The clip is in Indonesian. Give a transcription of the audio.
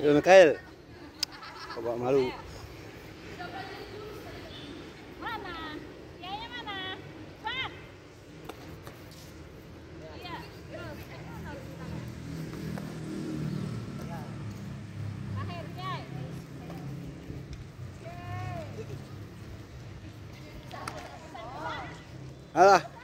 Iya, Mikael. Bapak malu. 来了。